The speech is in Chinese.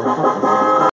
我说好